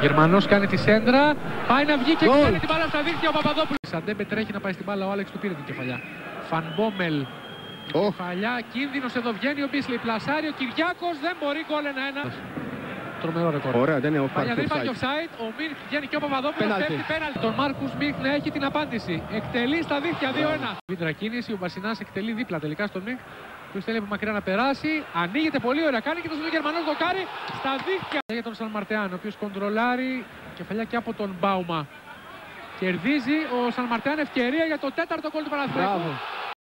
Γερμανός κάνει τη σέντρα. Πάει να βγει και Γκολ. κάνει την μπάλα στα δίχτυα ο Παπαδόπουλος. Ααντέμπε τρέχει να πάει στην μπάλα. Ο Άλεξ του πήρε την κεφαλιά. Φαν Μπόμελ. Οχ. Κεφαλιά. Κίνδυνος εδώ βγαίνει ο Μπίσλι. Πλασάρει ο Κυριάκος. Δεν μπορεί γκολ ένα-ένα. Τρομερό ρεκόρ. Ωραία, δεν είναι Παλιά δεν υπάρχει offside. offside. Ο Μερκ βγαίνει και ο Παπαδόπουλος Πέναλτι. πέφτει πέναλτι. Τον Μάρκους Μερκ να έχει την απάντηση. Εκτελεί στα δίχτυα 2-1. Βίντρα κίνηση. Ο Μπασινάς εκτελεί δίπλα τελικά στον Μερκ. Ποιος θέλει από μακριά να περάσει. Ανοίγεται πολύ ωραία. Κάνει και το ο Γερμανός δοκάρι στα δίχτυα για τον Σαν Μαρτεάν. Ο οποίος κοντρολάρει κεφαλιά και από τον Μπάουμα. Κερδίζει ο Σαν Μαρτεάν ευκαιρία για το τέταρτο γκολ του Παναθηναϊκού. Μπράβο.